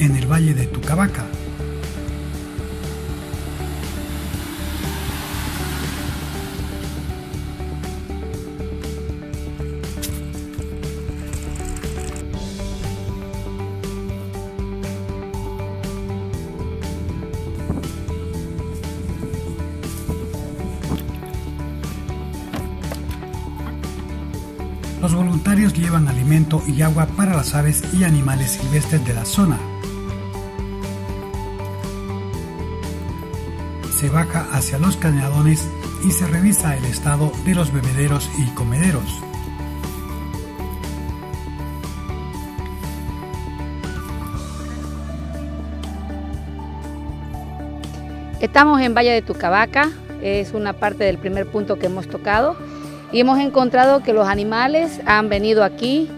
en el Valle de Tucabaca, Los voluntarios llevan alimento y agua para las aves y animales silvestres de la zona. Se baja hacia los cañadones y se revisa el estado de los bebederos y comederos. Estamos en Valle de Tucabaca, es una parte del primer punto que hemos tocado y hemos encontrado que los animales han venido aquí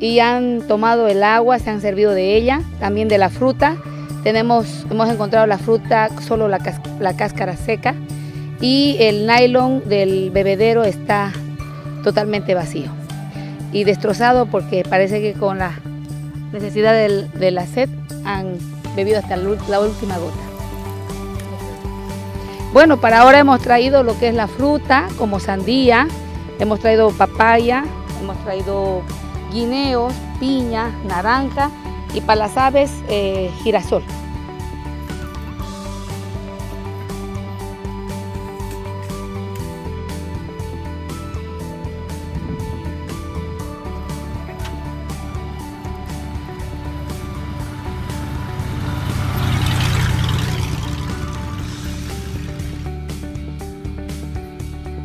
y han tomado el agua, se han servido de ella, también de la fruta. Tenemos, hemos encontrado la fruta, solo la, la cáscara seca y el nylon del bebedero está totalmente vacío y destrozado porque parece que con la necesidad de la sed han bebido hasta la última gota. Bueno, para ahora hemos traído lo que es la fruta, como sandía, Hemos traído papaya, hemos traído guineos, piña, naranja y para las aves eh, girasol.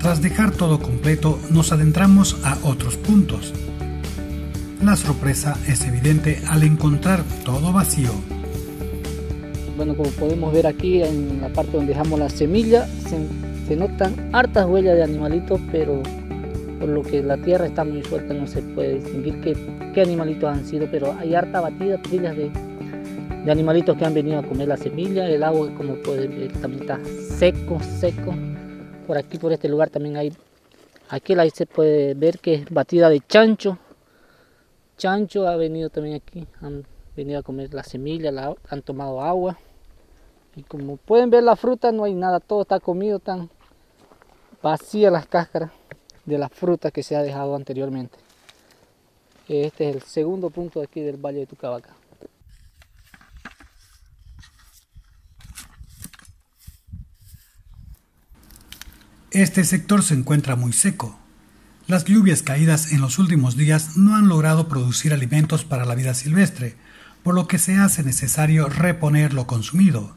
Tras dejar todo completo, nos adentramos a otros puntos. La sorpresa es evidente al encontrar todo vacío. Bueno, como podemos ver aquí en la parte donde dejamos la semilla, se, notan hartas huellas de animalitos, pero por lo que la tierra está muy suelta no se puede distinguir qué, animalitos han sido, pero hay harta batida, trillas de, de animalitos que han venido a comer la semilla, el agua como pueden ver también está seco, seco, por aquí, por este lugar también hay, aquí ahí se puede ver que es batida de chancho. Chancho ha venido también aquí, han venido a comer la semilla, han tomado agua. Y como pueden ver la fruta no hay nada, todo está comido, tan vacía las cáscaras de la fruta que se ha dejado anteriormente. Este es el segundo punto aquí del Valle de Tucabaca. Este sector se encuentra muy seco. Las lluvias caídas en los últimos días no han logrado producir alimentos para la vida silvestre, por lo que se hace necesario reponer lo consumido.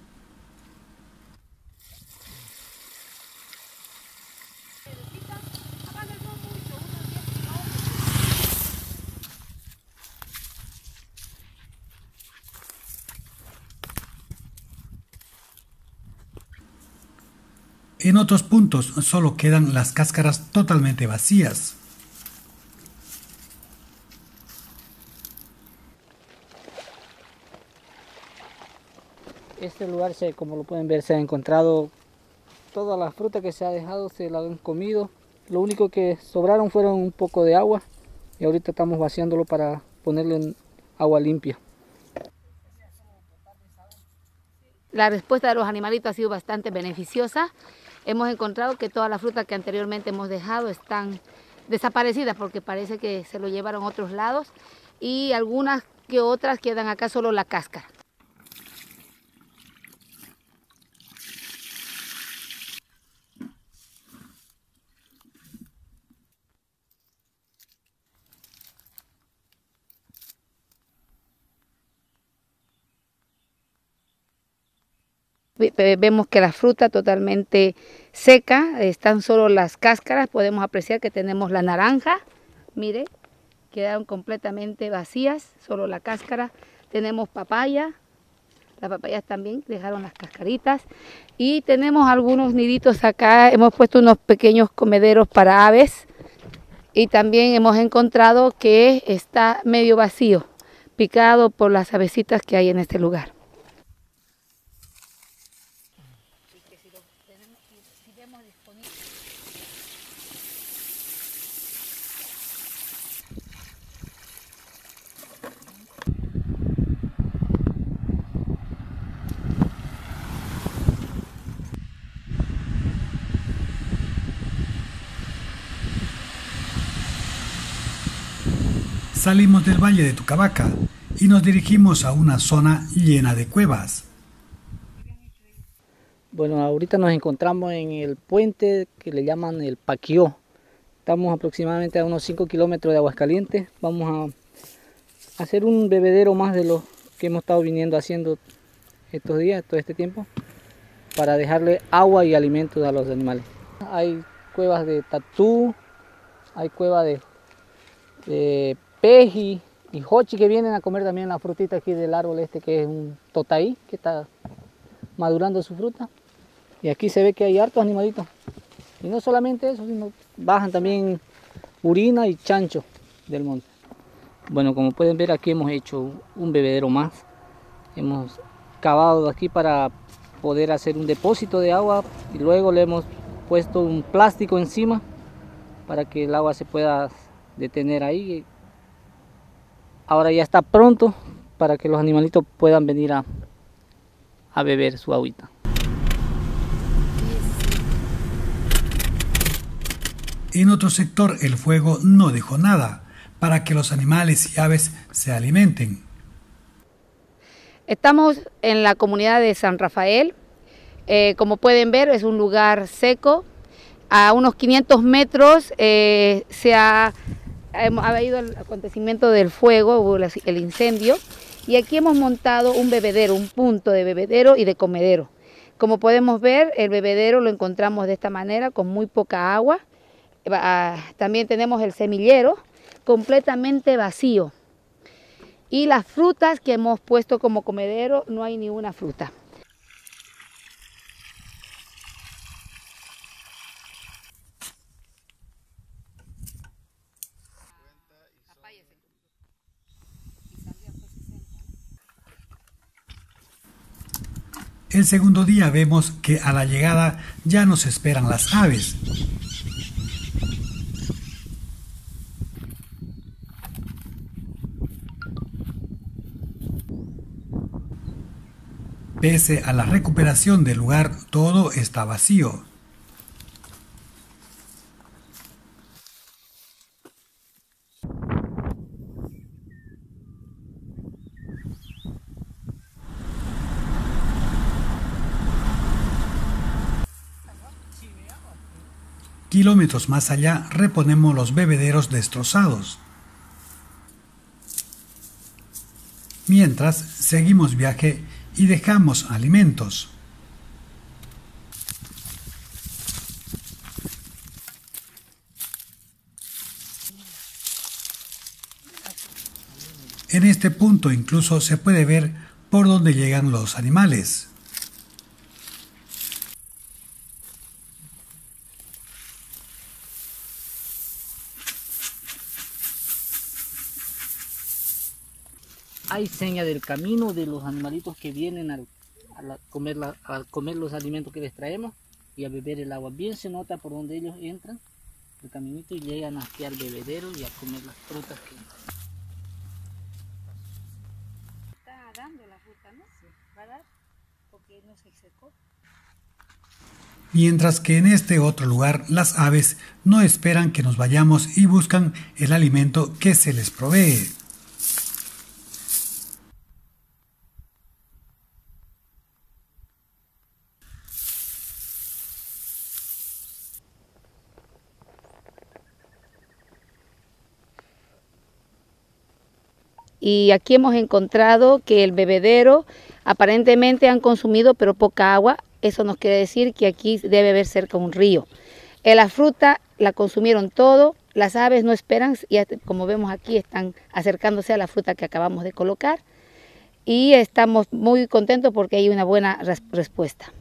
En otros puntos solo quedan las cáscaras totalmente vacías. Este lugar, se, como lo pueden ver, se ha encontrado toda la fruta que se ha dejado, se la han comido. Lo único que sobraron fueron un poco de agua y ahorita estamos vaciándolo para ponerle en agua limpia. La respuesta de los animalitos ha sido bastante beneficiosa hemos encontrado que todas las frutas que anteriormente hemos dejado están desaparecidas porque parece que se lo llevaron a otros lados y algunas que otras quedan acá solo la cáscara. Vemos que la fruta totalmente seca, están solo las cáscaras, podemos apreciar que tenemos la naranja, mire, quedaron completamente vacías, solo la cáscara. Tenemos papaya, las papayas también dejaron las cascaritas. Y tenemos algunos niditos acá, hemos puesto unos pequeños comederos para aves. Y también hemos encontrado que está medio vacío, picado por las avecitas que hay en este lugar. Salimos del valle de Tucabaca y nos dirigimos a una zona llena de cuevas. Bueno, ahorita nos encontramos en el puente que le llaman el Paquió. Estamos aproximadamente a unos 5 kilómetros de Aguascalientes. Vamos a hacer un bebedero más de lo que hemos estado viniendo haciendo estos días, todo este tiempo, para dejarle agua y alimentos a los animales. Hay cuevas de tatú, hay cuevas de, de y hochi que vienen a comer también la frutita aquí del árbol este que es un totaí que está madurando su fruta. Y aquí se ve que hay hartos animalitos. Y no solamente eso, sino bajan también urina y chancho del monte. Bueno, como pueden ver aquí hemos hecho un bebedero más. Hemos cavado aquí para poder hacer un depósito de agua y luego le hemos puesto un plástico encima para que el agua se pueda detener ahí. Ahora ya está pronto para que los animalitos puedan venir a, a beber su agüita. En otro sector el fuego no dejó nada para que los animales y aves se alimenten. Estamos en la comunidad de San Rafael. Eh, como pueden ver es un lugar seco. A unos 500 metros eh, se ha, ha, habido el acontecimiento del fuego, el incendio. Y aquí hemos montado un bebedero, un punto de bebedero y de comedero. Como podemos ver, el bebedero lo encontramos de esta manera, con muy poca agua. Ah, también tenemos el semillero completamente vacío. Y las frutas que hemos puesto como comedero, no hay ni una fruta. El segundo día vemos que a la llegada ya nos esperan las aves. Pese a la recuperación del lugar, todo está vacío. Kilómetros más allá reponemos los bebederos destrozados. Mientras seguimos viaje y dejamos alimentos. En este punto incluso se puede ver por dónde llegan los animales. Hay seña del camino de los animalitos que vienen al, a, comer comer los alimentos que les traemos y a beber el agua. Bien se nota por donde ellos entran, el caminito, y llegan aquí al bebedero y a comer las frutas que... Está dando la fruta, ¿no? Va a dar porque no se secó. Mientras que en este otro lugar las aves no esperan que nos vayamos y buscan el alimento que se les provee. Y aquí hemos encontrado que el bebedero aparentemente han consumido pero poca agua, eso nos quiere decir que aquí debe haber cerca un río. En la fruta la consumieron todo, las aves no esperan y como vemos aquí están acercándose a la fruta que acabamos de colocar y estamos muy contentos porque hay una buena respuesta.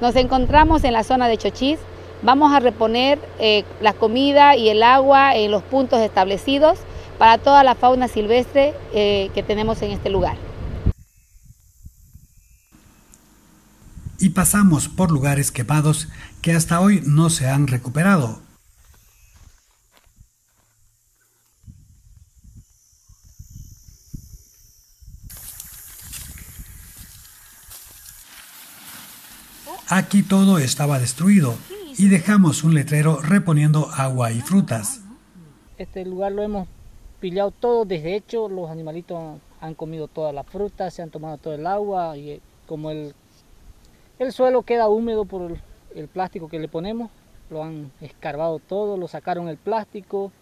Nos encontramos en la zona de Chochís. Vamos a reponer eh, la comida y el agua en los puntos establecidos para toda la fauna silvestre eh, que tenemos en este lugar. y pasamos por lugares quemados que hasta hoy no se han recuperado. Aquí todo estaba destruido y dejamos un letrero reponiendo agua y frutas. Este lugar lo hemos pillado todo desde hecho, los animalitos han comido todas las frutas, se han tomado todo el agua y eh, como el, el suelo queda húmedo por el, plástico que le ponemos, lo han escarbado todo, lo sacaron el plástico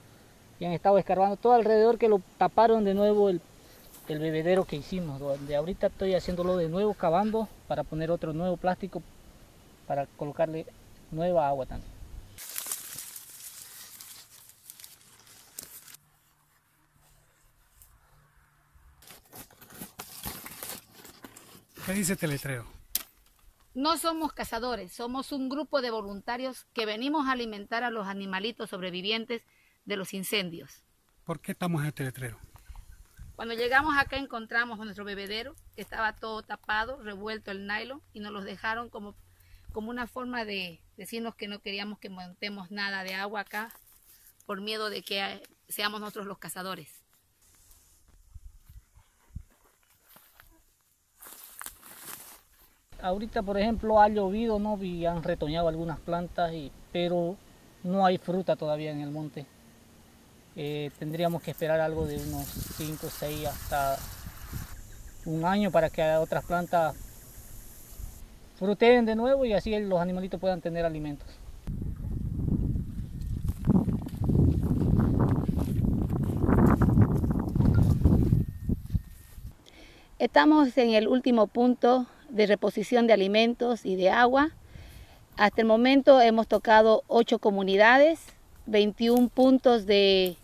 y han estado escarbando todo alrededor que lo taparon de nuevo el, el bebedero que hicimos. De ahorita estoy haciéndolo de nuevo, cavando para poner otro nuevo plástico para colocarle nueva agua también. ¿Qué dice este letrero? No somos cazadores, somos un grupo de voluntarios que venimos a alimentar a los animalitos sobrevivientes de los incendios. ¿Por qué estamos en este letrero? Cuando llegamos acá encontramos nuestro bebedero, que estaba todo tapado, revuelto el nylon, y nos los dejaron como como una forma de decirnos que no queríamos que montemos nada de agua acá por miedo de que seamos nosotros los cazadores. Ahorita, por ejemplo, ha llovido ¿no? y han retoñado algunas plantas, y, pero no hay fruta todavía en el monte. Eh, tendríamos que esperar algo de unos 5, 6 hasta un año para que otras plantas fruteen de nuevo y así los animalitos puedan tener alimentos. Estamos en el último punto de reposición de alimentos y de agua. Hasta el momento hemos tocado ocho comunidades, 21 puntos de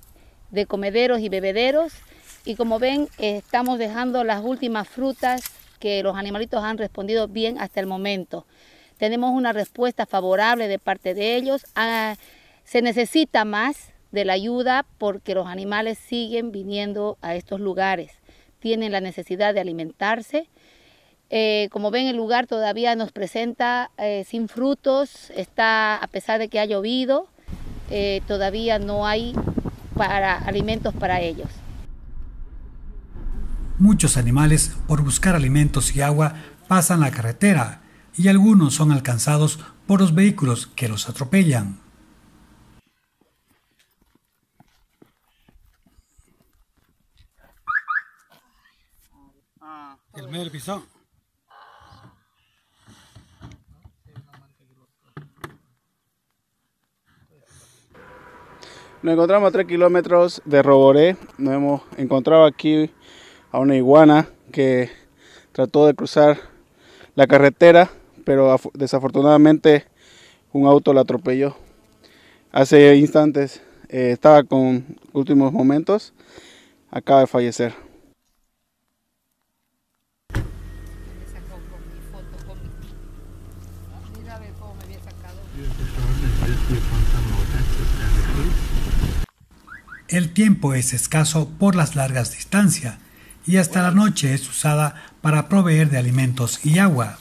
comederos y bebederos y como ven estamos dejando las últimas frutas que los animalitos han respondido bien hasta el momento. Tenemos una respuesta favorable de parte de ellos. Ah, se necesita más de la ayuda porque los animales siguen viniendo a estos lugares. Tienen la necesidad de alimentarse. Eh, como ven, el lugar todavía nos presenta eh, sin frutos, está a pesar de que ha llovido, eh, todavía no hay para alimentos para ellos. Muchos animales, por buscar alimentos y agua, pasan la carretera y algunos son alcanzados por los vehículos que los atropellan. El medio. Nos encontramos a 3 kilómetros de Roboré. Nos hemos encontrado aquí a una iguana que trató de cruzar la carretera, pero desafortunadamente un auto la atropelló. Hace instantes eh, estaba con últimos momentos, acaba de fallecer. El tiempo es escaso por las largas distancias y hasta la noche es usada para proveer de alimentos y agua.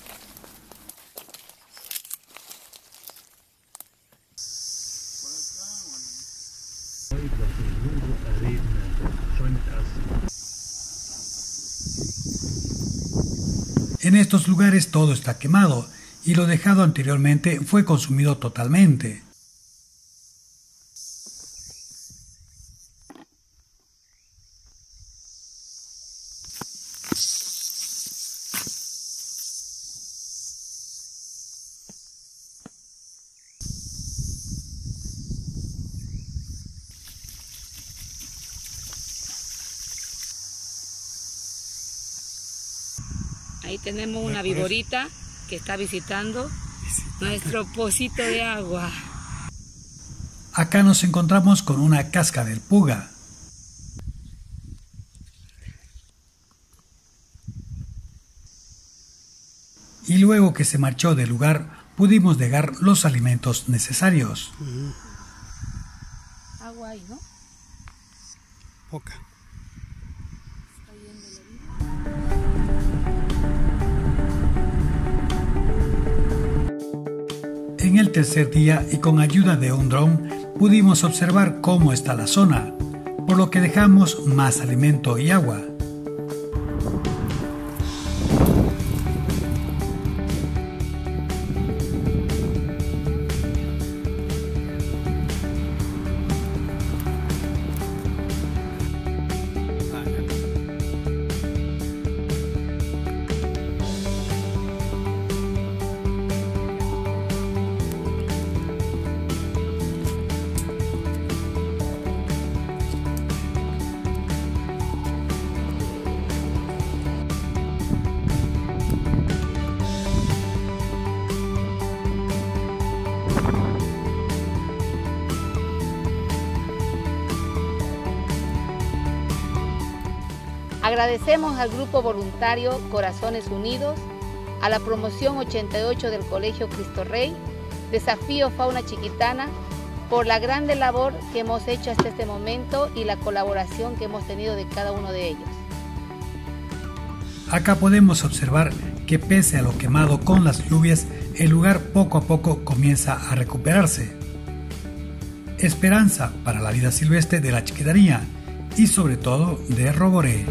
En estos lugares todo está quemado y lo dejado anteriormente fue consumido totalmente. Tenemos una viborita que está visitando nuestro pocito de agua. Acá nos encontramos con una casca del puga. Y luego que se marchó del lugar, pudimos dejar los alimentos necesarios. Agua ahí, ¿no? Poca. El tercer día y con ayuda de un dron pudimos observar cómo está la zona, por lo que dejamos más alimento y agua. Agradecemos al grupo voluntario Corazones Unidos, a la promoción 88 del Colegio Cristo Rey, Desafío Fauna Chiquitana, por la grande labor que hemos hecho hasta este momento y la colaboración que hemos tenido de cada uno de ellos. Acá podemos observar que pese a lo quemado con las lluvias, el lugar poco a poco comienza a recuperarse. Esperanza para la vida silvestre de la chiquitanía y sobre todo de Roboré.